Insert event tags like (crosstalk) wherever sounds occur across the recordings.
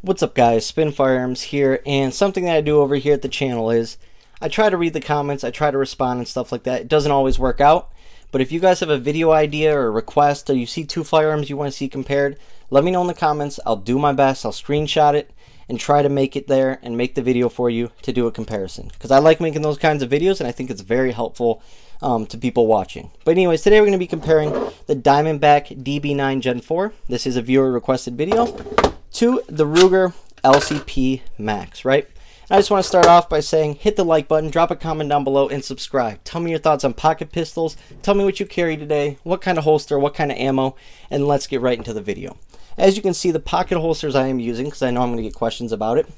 What's up guys, Spin Firearms here, and something that I do over here at the channel is I try to read the comments, I try to respond and stuff like that. It doesn't always work out, but if you guys have a video idea or a request or you see two firearms you want to see compared, let me know in the comments. I'll do my best, I'll screenshot it and try to make it there and make the video for you to do a comparison. Because I like making those kinds of videos and I think it's very helpful um, to people watching. But anyways, today we're going to be comparing the Diamondback DB9 Gen 4. This is a viewer requested video to the Ruger LCP Max, right? I just want to start off by saying hit the like button, drop a comment down below, and subscribe. Tell me your thoughts on pocket pistols. Tell me what you carry today, what kind of holster, what kind of ammo, and let's get right into the video. As you can see, the pocket holsters I am using, because I know I'm going to get questions about it.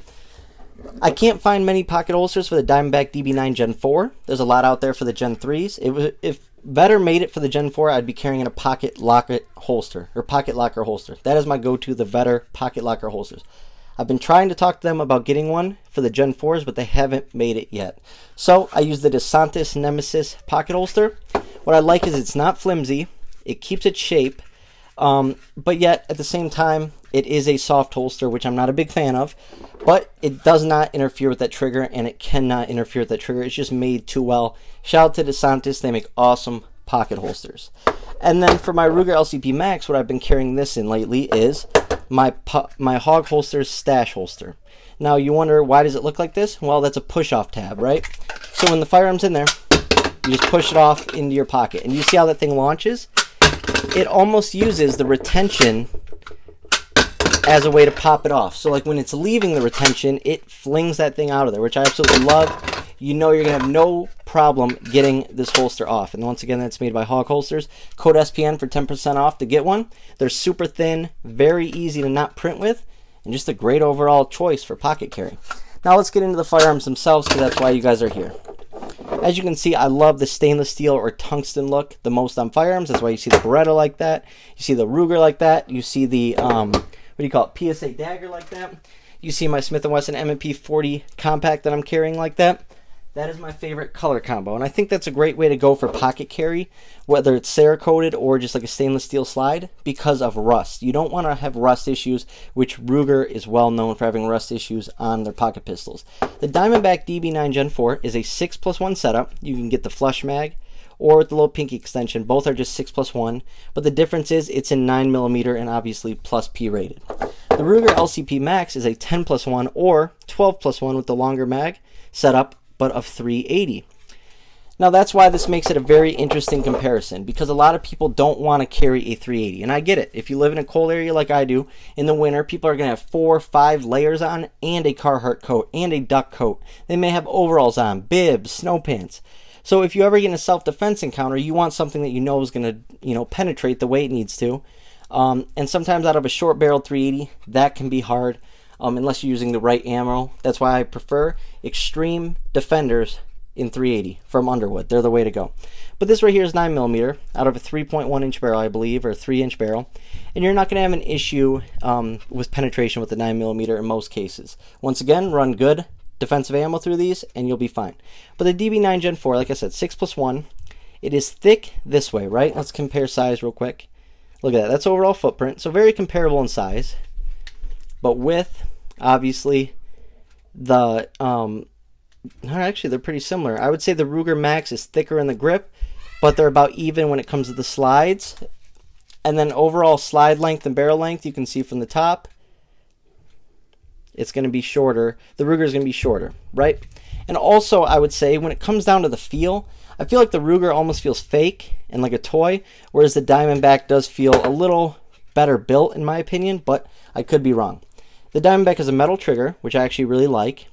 I can't find many pocket holsters for the Diamondback DB9 Gen 4. There's a lot out there for the Gen 3s. It was, if Vedder made it for the Gen 4, I'd be carrying in a pocket locker holster, or pocket locker holster. That is my go-to, the Vedder pocket locker holsters. I've been trying to talk to them about getting one for the Gen 4s, but they haven't made it yet. So I use the DeSantis Nemesis pocket holster. What I like is it's not flimsy, it keeps its shape, um, but yet at the same time, it is a soft holster, which I'm not a big fan of, but it does not interfere with that trigger, and it cannot interfere with that trigger. It's just made too well. Shout out to DeSantis. They make awesome pocket holsters. And then for my Ruger LCP Max, what I've been carrying this in lately is my, my Hog Holsters stash holster. Now, you wonder, why does it look like this? Well, that's a push-off tab, right? So when the firearm's in there, you just push it off into your pocket. And you see how that thing launches? It almost uses the retention as a way to pop it off. So like when it's leaving the retention, it flings that thing out of there, which I absolutely love. You know you're going to have no problem getting this holster off. And once again, that's made by Hog Holsters. Code SPN for 10% off to get one. They're super thin, very easy to not print with, and just a great overall choice for pocket carry. Now let's get into the firearms themselves because that's why you guys are here. As you can see, I love the stainless steel or tungsten look the most on firearms. That's why you see the Beretta like that. You see the Ruger like that. You see the um, what do you call it, PSA dagger like that. You see my Smith & Wesson M&P 40 compact that I'm carrying like that. That is my favorite color combo, and I think that's a great way to go for pocket carry, whether it's Cerakoted or just like a stainless steel slide, because of rust. You don't want to have rust issues, which Ruger is well known for having rust issues on their pocket pistols. The Diamondback DB9 Gen 4 is a 6 plus 1 setup. You can get the flush mag, or with the little pinky extension. Both are just 6 plus 1, but the difference is it's in 9mm and obviously plus P rated. The Ruger LCP Max is a 10 plus 1 or 12 plus 1 with the longer mag setup, but of 380. Now that's why this makes it a very interesting comparison because a lot of people don't want to carry a 380 and I get it. If you live in a cold area like I do, in the winter people are going to have four or five layers on and a Carhartt coat and a duck coat. They may have overalls on, bibs, snow pants. So if you ever get in a self-defense encounter, you want something that you know is going to, you know, penetrate the way it needs to. Um, and sometimes out of a short barrel 380, that can be hard um, unless you're using the right ammo. That's why I prefer Extreme Defenders in 380 from Underwood. They're the way to go. But this right here is 9mm out of a 3.1 inch barrel, I believe, or 3 inch barrel. And you're not going to have an issue um, with penetration with the 9mm in most cases. Once again, run good defensive ammo through these, and you'll be fine. But the DB9 Gen 4, like I said, 6 plus 1. It is thick this way, right? Let's compare size real quick. Look at that. That's overall footprint. So very comparable in size. But width, obviously, the... Um, actually, they're pretty similar. I would say the Ruger Max is thicker in the grip, but they're about even when it comes to the slides. And then overall slide length and barrel length, you can see from the top it's going to be shorter. The Ruger is going to be shorter, right? And also, I would say when it comes down to the feel, I feel like the Ruger almost feels fake and like a toy, whereas the Diamondback does feel a little better built, in my opinion, but I could be wrong. The Diamondback is a metal trigger, which I actually really like.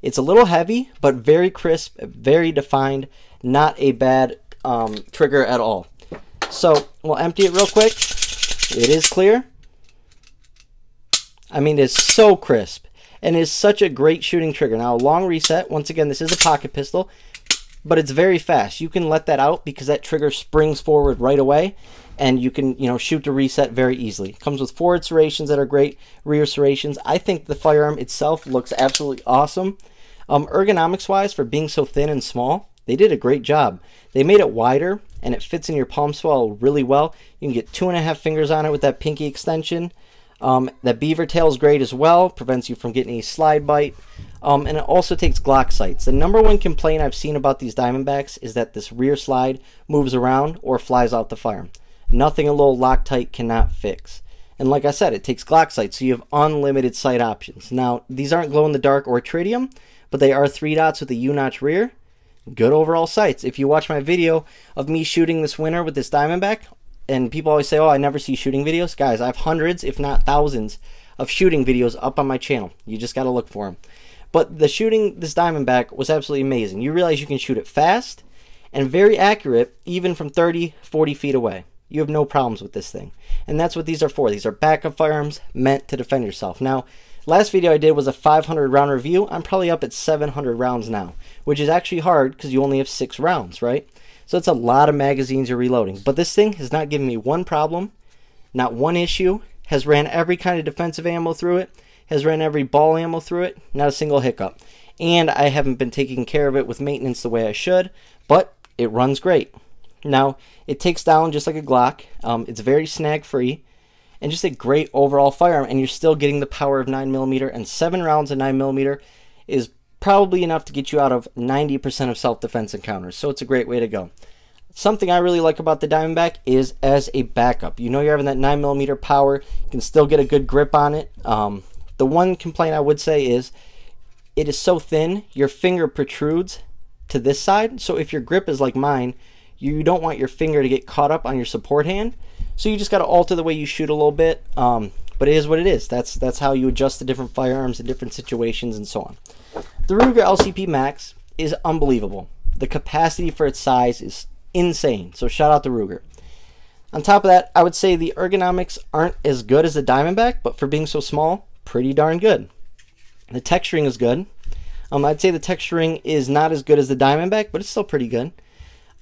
It's a little heavy, but very crisp, very defined, not a bad um, trigger at all. So we'll empty it real quick. It is clear. I mean, it's so crisp and is such a great shooting trigger. Now, a long reset, once again, this is a pocket pistol, but it's very fast. You can let that out because that trigger springs forward right away, and you can, you know, shoot to reset very easily. It comes with forward serrations that are great, rear serrations. I think the firearm itself looks absolutely awesome. Um, Ergonomics-wise, for being so thin and small, they did a great job. They made it wider, and it fits in your palm swell really well. You can get two and a half fingers on it with that pinky extension. Um, that beaver tail is great as well, prevents you from getting a slide bite. Um, and it also takes Glock sights. The number one complaint I've seen about these Diamondbacks is that this rear slide moves around or flies out the firearm. Nothing a little Loctite cannot fix. And like I said, it takes Glock sights, so you have unlimited sight options. Now, these aren't glow in the dark or tritium, but they are three dots with a U-notch rear. Good overall sights. If you watch my video of me shooting this winter with this Diamondback, and people always say, oh, I never see shooting videos. Guys, I have hundreds, if not thousands, of shooting videos up on my channel. You just got to look for them. But the shooting this Diamondback was absolutely amazing. You realize you can shoot it fast and very accurate, even from 30, 40 feet away. You have no problems with this thing. And that's what these are for. These are backup firearms meant to defend yourself. Now, last video I did was a 500 round review. I'm probably up at 700 rounds now, which is actually hard because you only have six rounds, right? So it's a lot of magazines you're reloading. But this thing has not given me one problem, not one issue, has ran every kind of defensive ammo through it, has ran every ball ammo through it, not a single hiccup. And I haven't been taking care of it with maintenance the way I should, but it runs great. Now, it takes down just like a Glock. Um, it's very snag free and just a great overall firearm, and you're still getting the power of 9mm, and 7 rounds of 9mm is probably enough to get you out of 90% of self-defense encounters. So it's a great way to go. Something I really like about the Diamondback is as a backup. You know you're having that 9mm power. You can still get a good grip on it. Um, the one complaint I would say is it is so thin, your finger protrudes to this side. So if your grip is like mine, you don't want your finger to get caught up on your support hand. So you just got to alter the way you shoot a little bit. Um, but it is what it is. That's that's how you adjust the different firearms in different situations and so on. The Ruger LCP Max is unbelievable. The capacity for its size is insane. So shout out to Ruger. On top of that, I would say the ergonomics aren't as good as the Diamondback, but for being so small, pretty darn good. The texturing is good. Um, I'd say the texturing is not as good as the Diamondback, but it's still pretty good.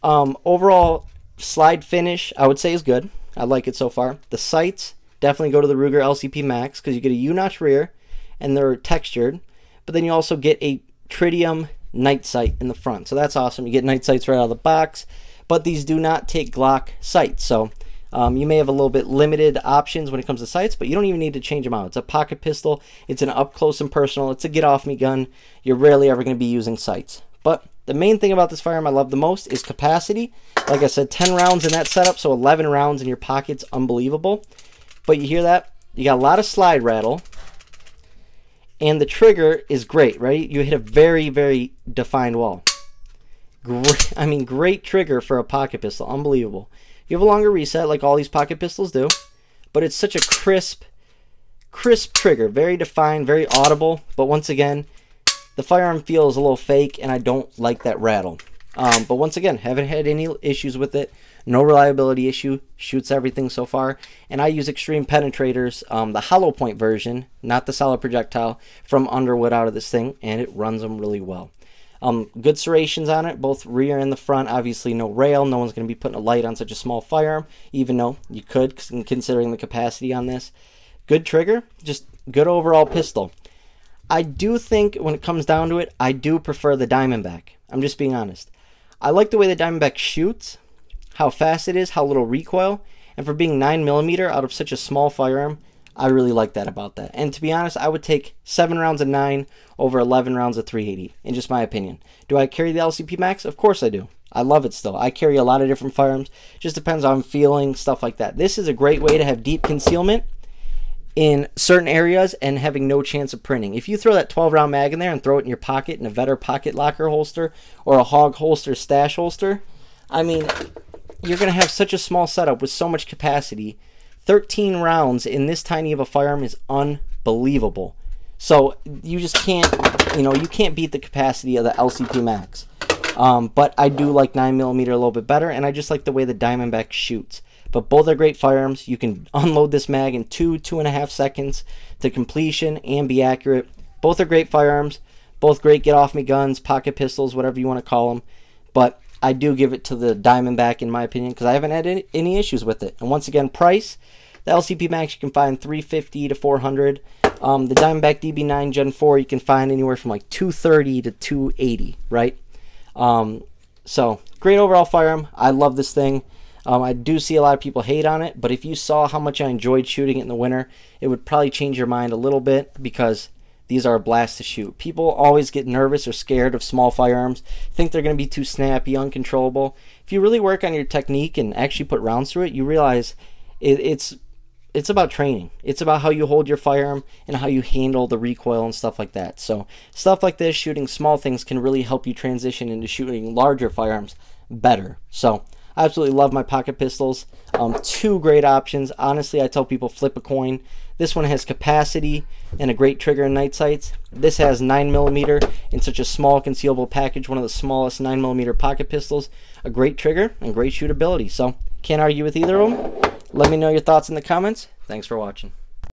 Um, overall slide finish, I would say is good. I like it so far. The sights definitely go to the Ruger LCP Max because you get a U-notch rear and they're textured but then you also get a tritium night sight in the front. So that's awesome. You get night sights right out of the box, but these do not take Glock sights. So um, you may have a little bit limited options when it comes to sights, but you don't even need to change them out. It's a pocket pistol. It's an up close and personal. It's a get off me gun. You're rarely ever going to be using sights. But the main thing about this firearm I love the most is capacity. Like I said, 10 rounds in that setup, so 11 rounds in your pocket's unbelievable. But you hear that? You got a lot of slide rattle and the trigger is great, right? You hit a very, very defined wall. Great, I mean, great trigger for a pocket pistol. Unbelievable. You have a longer reset like all these pocket pistols do, but it's such a crisp, crisp trigger. Very defined, very audible, but once again, the firearm feels a little fake, and I don't like that rattle. Um, but once again, haven't had any issues with it. No reliability issue. Shoots everything so far. And I use Extreme Penetrators, um, the hollow point version, not the solid projectile, from Underwood out of this thing, and it runs them really well. Um, good serrations on it, both rear and the front. Obviously, no rail. No one's going to be putting a light on such a small firearm, even though you could, considering the capacity on this. Good trigger, just good overall pistol. I do think when it comes down to it, I do prefer the Diamondback. I'm just being honest. I like the way the Diamondback shoots, how fast it is, how little recoil, and for being 9mm out of such a small firearm, I really like that about that. And to be honest, I would take 7 rounds of 9 over 11 rounds of 380, in just my opinion. Do I carry the LCP Max? Of course I do. I love it still. I carry a lot of different firearms. Just depends on feeling, stuff like that. This is a great way to have deep concealment in certain areas and having no chance of printing. If you throw that 12 round mag in there and throw it in your pocket in a Vedder pocket locker holster or a hog holster stash holster, I mean, you're going to have such a small setup with so much capacity. 13 rounds in this tiny of a firearm is unbelievable. So you just can't, you know, you can't beat the capacity of the LCP Max. Um, but I do like 9mm a little bit better, and I just like the way the Diamondback shoots. But both are great firearms. You can (laughs) unload this mag in two, two and a half seconds to completion and be accurate. Both are great firearms. Both great get off me guns, pocket pistols, whatever you want to call them. But I do give it to the Diamondback in my opinion because I haven't had any, any, issues with it. And once again, price the LCP Max you can find 350 to 400. Um, the Diamondback DB9 Gen 4 you can find anywhere from like 230 to 280, right? Um, so great overall firearm. I love this thing. Um, I do see a lot of people hate on it, but if you saw how much I enjoyed shooting it in the winter, it would probably change your mind a little bit because these are a blast to shoot. People always get nervous or scared of small firearms, think they're going to be too snappy, uncontrollable. If you really work on your technique and actually put rounds through it, you realize it, it's it's about training. It's about how you hold your firearm and how you handle the recoil and stuff like that. So stuff like this, shooting small things, can really help you transition into shooting larger firearms better. So I absolutely love my pocket pistols. Um, two great options. Honestly, I tell people flip a coin. This one has capacity and a great trigger and night sights. This has 9mm in such a small concealable package, one of the smallest 9mm pocket pistols. A great trigger and great shootability. So can't argue with either of them. Let me know your thoughts in the comments. Thanks for watching.